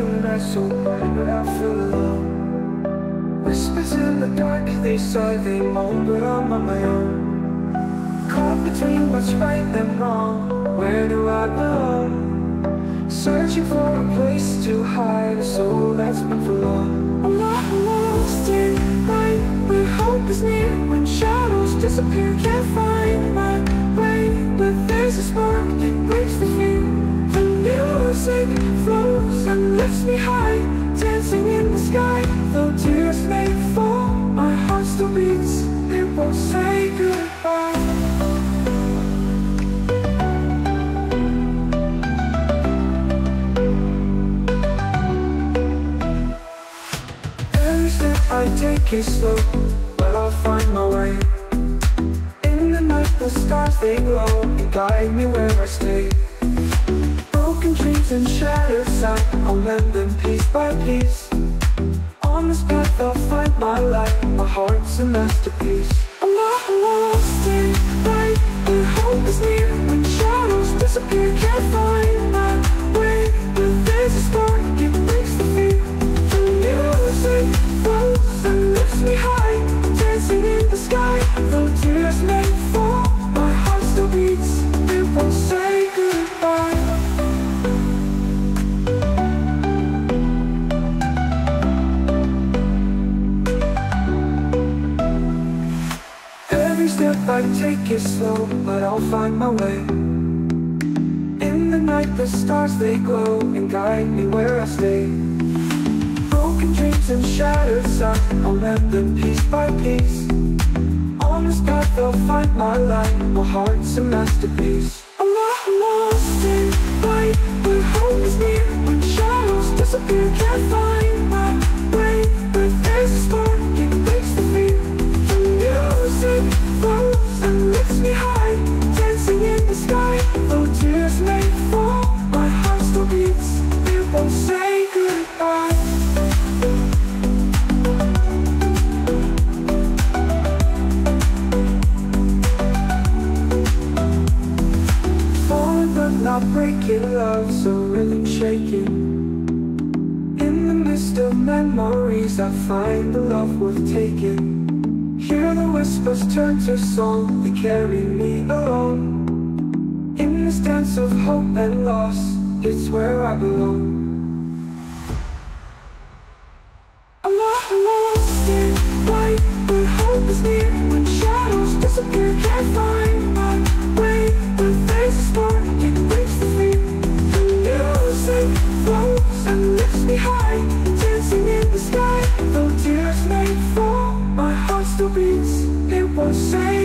tonight so bright, but I feel alone. Whispers in the dark, they sigh, they moan, but I'm on my own. Caught between what's right and wrong, where do I belong? Searching for a place to hide, a soul that's been for long. I'm not lost in light, where hope is near, when shadows disappear, can't find my way. But there's a spark, that breaks the fear. Music flows and lifts me high, dancing in the sky. Though tears may fall, my heart still beats. It won't say goodbye. Every step I take is slow, but I'll find my way. In the night, the stars they glow guide me where I stay. And shattered sight, I'll mend them piece by piece. On this path, I'll find my light. My heart's a masterpiece. Take is slow, but I'll find my way. In the night, the stars they glow and guide me where I stay. Broken dreams and shattered sight, I'll mend them piece by piece. On this path, I'll find my light. My heart's a masterpiece. I'm not lost in light, where hope is near. When shadows disappear, can't find find the love worth taking. Hear the whispers turn to song, they carry me along. In this dance of hope and loss, it's where I belong. Say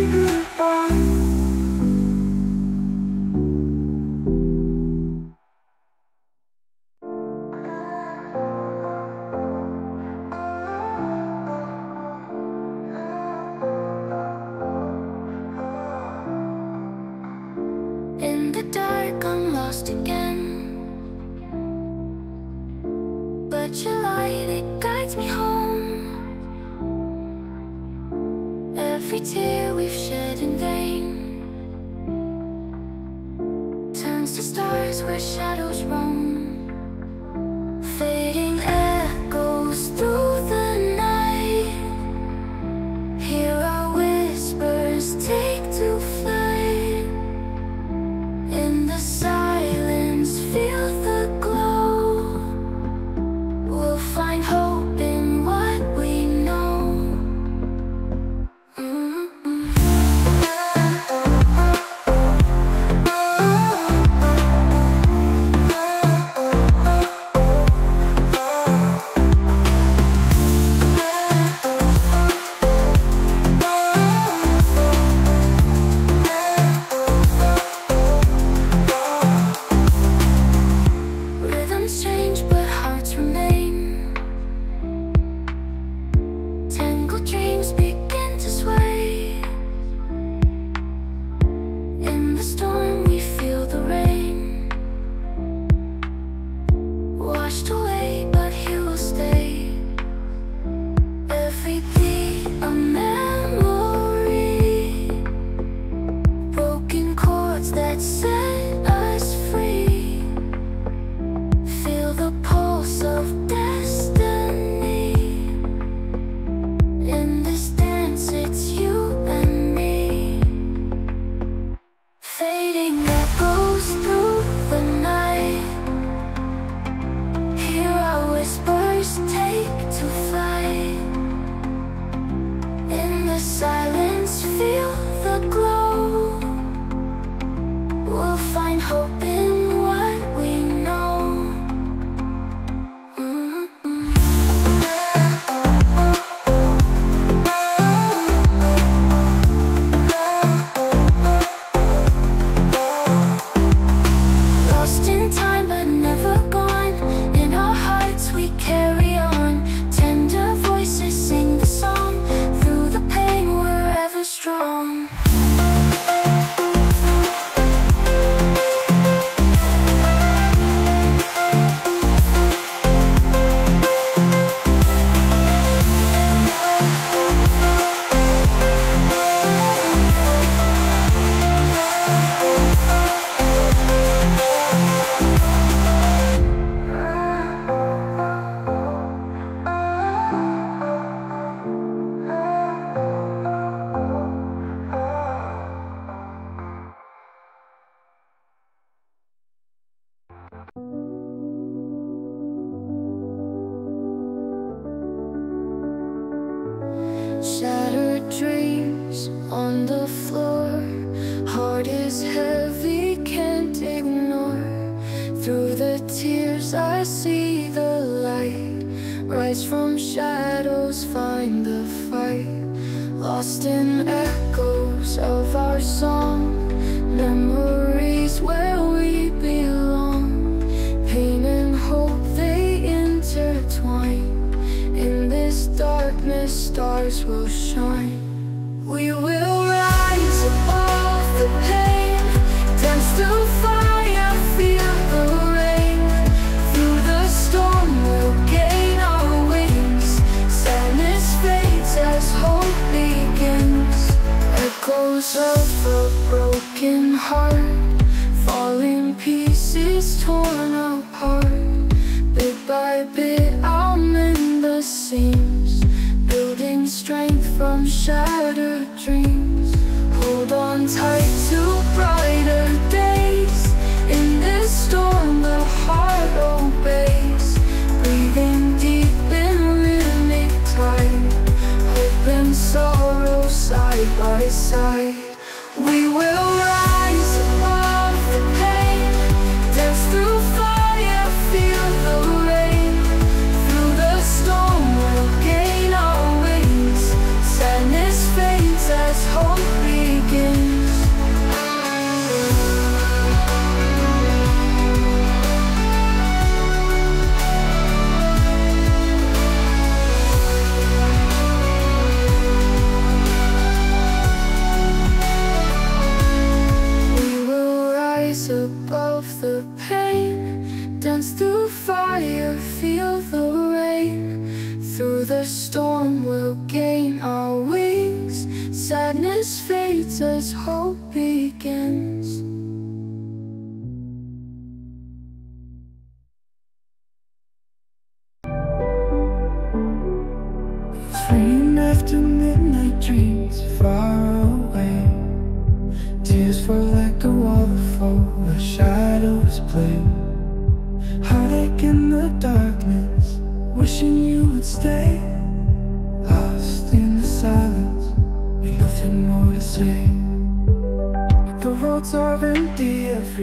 darkness, stars will shine. We will rise above the pain, dance through fire, feel the rain. Through the storm, we'll gain our wings. Sadness fades as hope begins. Echoes of a broken heart, Through the storm, we'll gain our wings. Sadness fades as hope begins.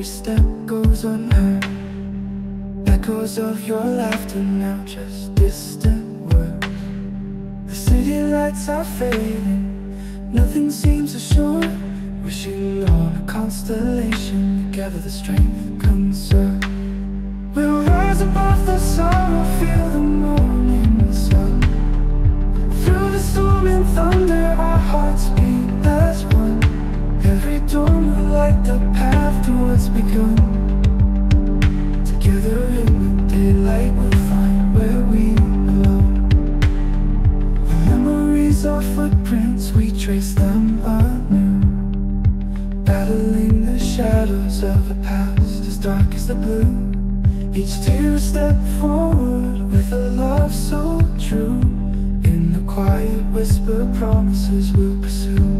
Every step goes unheard Echoes of your laughter now just distant words the city lights are fading, nothing seems assured. Wishing on a constellation gather the strength conserve. We'll rise above the sorrow, feel the morning sun. Through the storm and thunder, our hearts light the path to what's begun. Together in the daylight, we'll find where we belong. Memories are footprints, we trace them anew Battling the shadows of a past as dark as the blue Each tear step forward with a love so true In the quiet whisper promises we'll pursue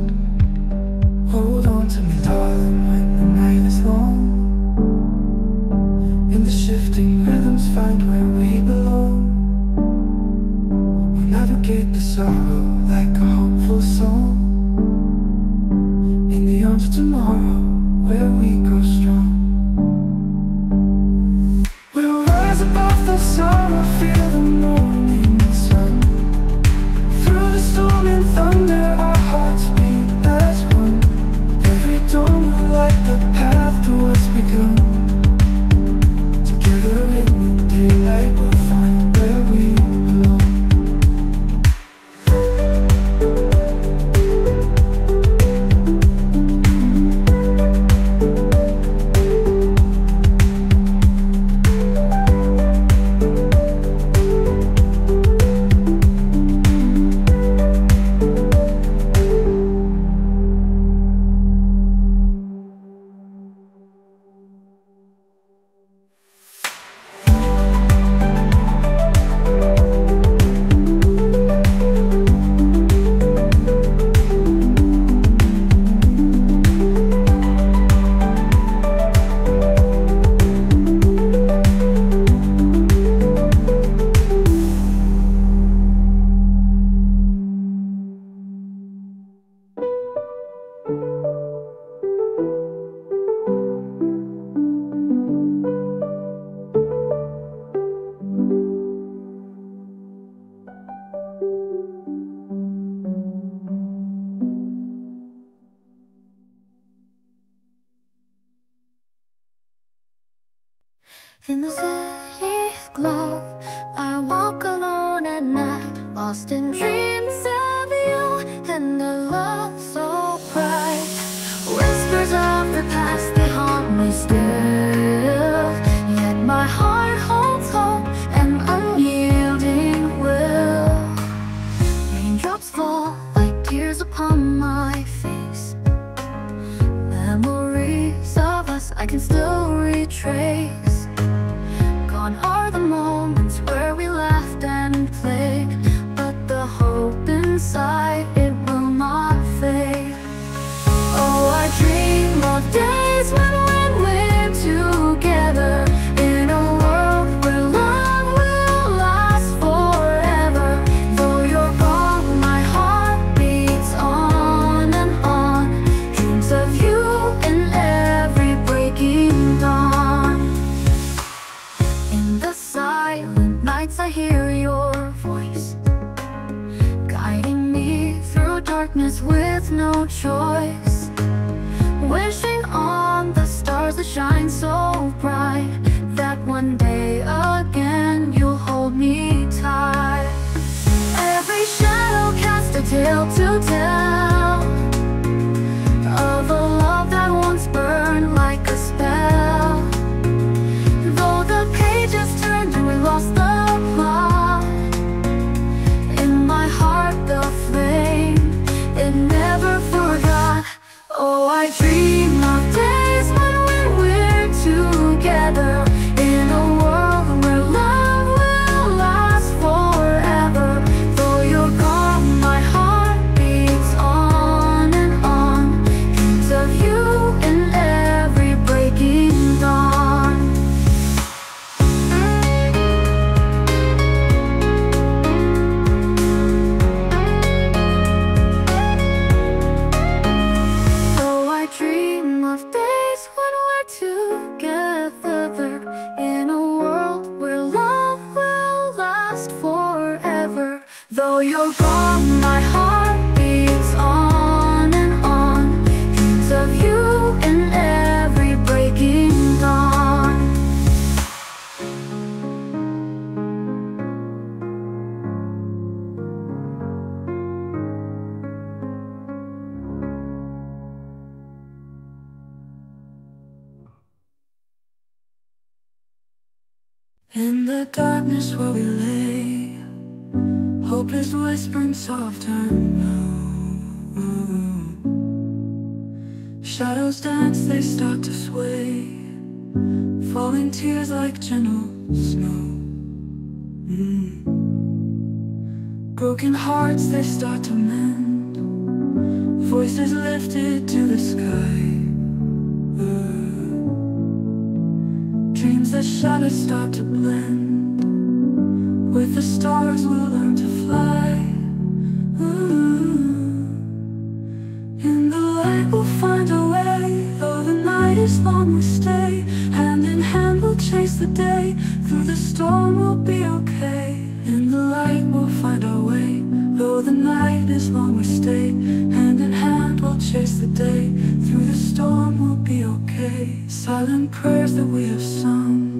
Shadows dance, they start to sway, falling tears like gentle snow. Mm. Broken hearts, they start to mend, voices lifted to the sky. Uh. Dreams that shatter start to blend, with the stars we'll learn to fly. long we stay. Hand in hand we'll chase the day. Through the storm we'll be okay. In the light we'll find our way. Though the night is long we stay. Hand in hand we'll chase the day. Through the storm we'll be okay. Silent prayers that we have sung.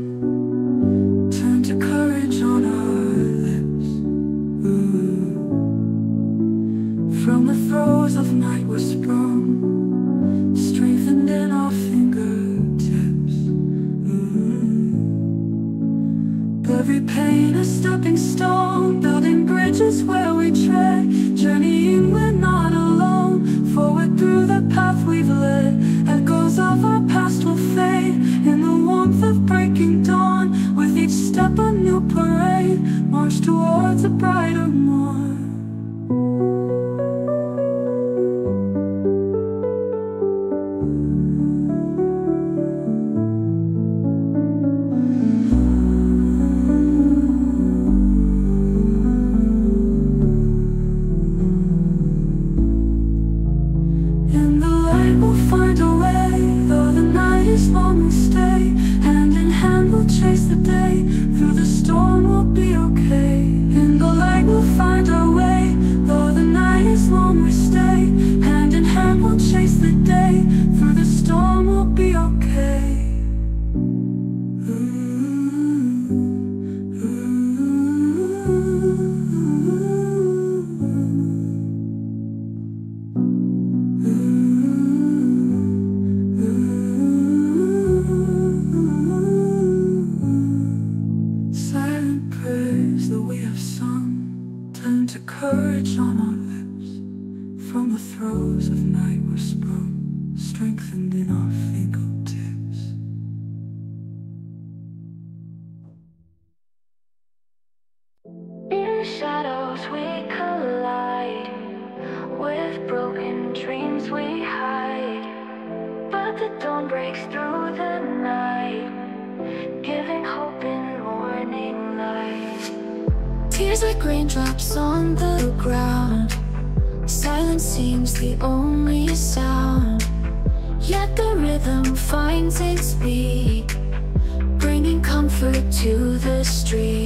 to the street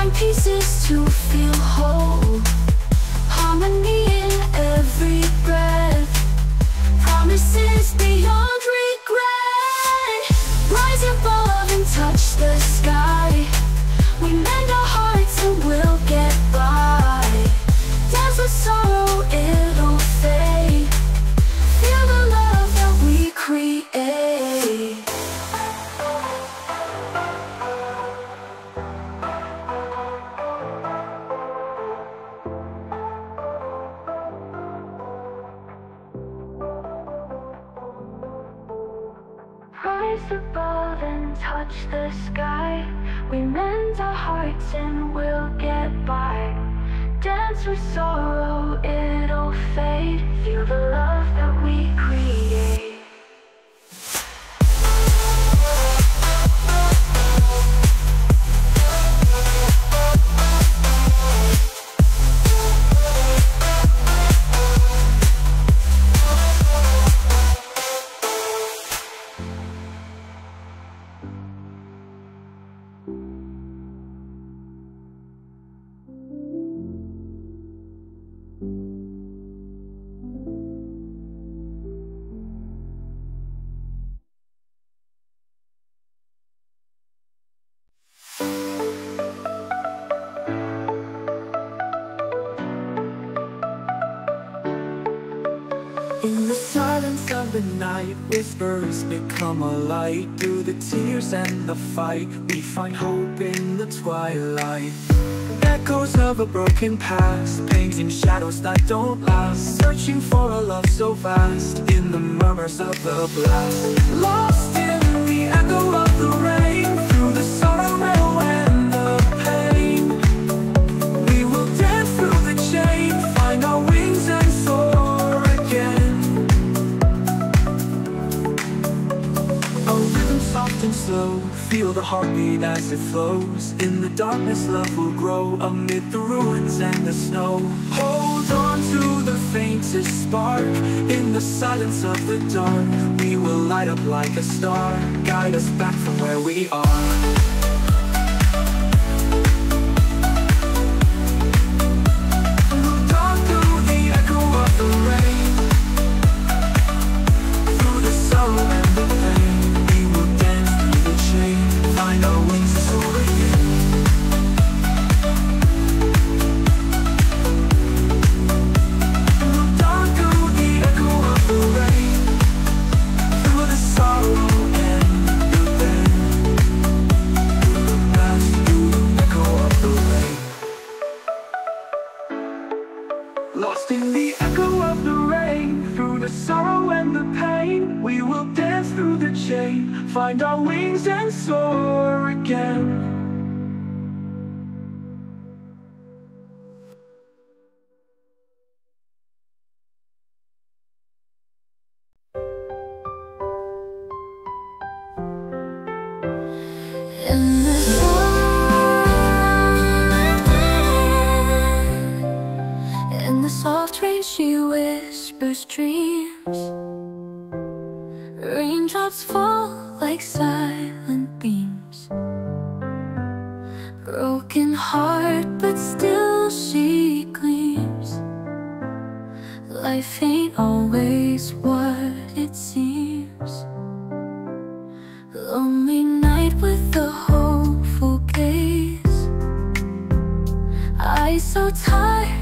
find pieces to feel whole. Harmony sky. We mend our hearts and we'll get by. Dance with sorrow, it'll fade. Feel the love that we create silence of the night, whispers become a light. Through the tears and the fight, we find hope in the twilight. Echoes of a broken past, painting shadows that don't last. Searching for a love so vast, in the murmurs of the blast. Lost in the echo of the rain, feel the heartbeat as it flows. In the darkness, love will grow amid the ruins and the snow. Hold on to the faintest spark. In the silence of the dark, we will light up like a star. Guide us back from where we are. Lost in the echo of the rain Through the sorrow and the pain We will dance through the chain Find our wings and soar again always what it seems. Lonely night with a hopeful gaze. Eyes so tired